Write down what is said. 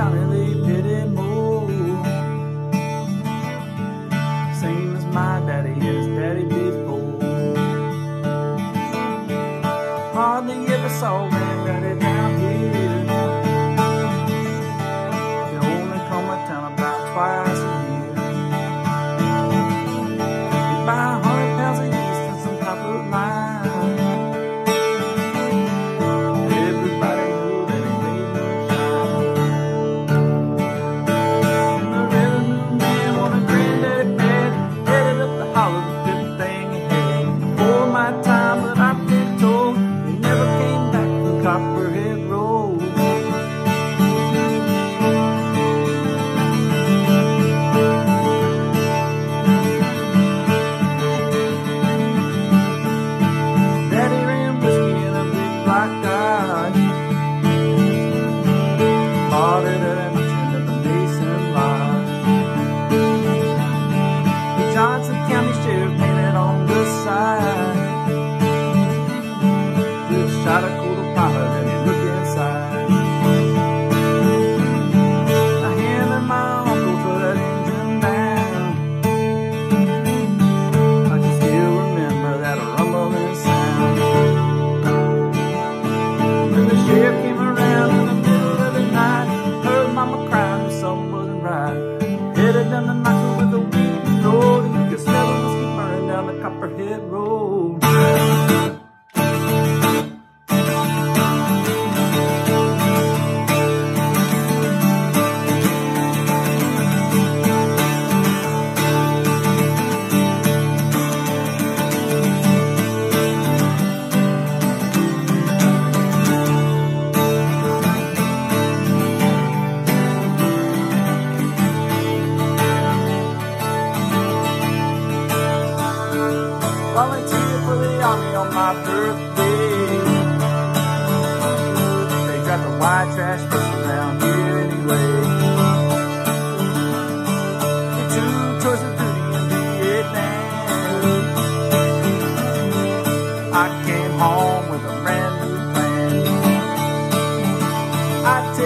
entirely pity more. Same as my daddy, his daddy before. Hardly ever saw granddaddy down here. road.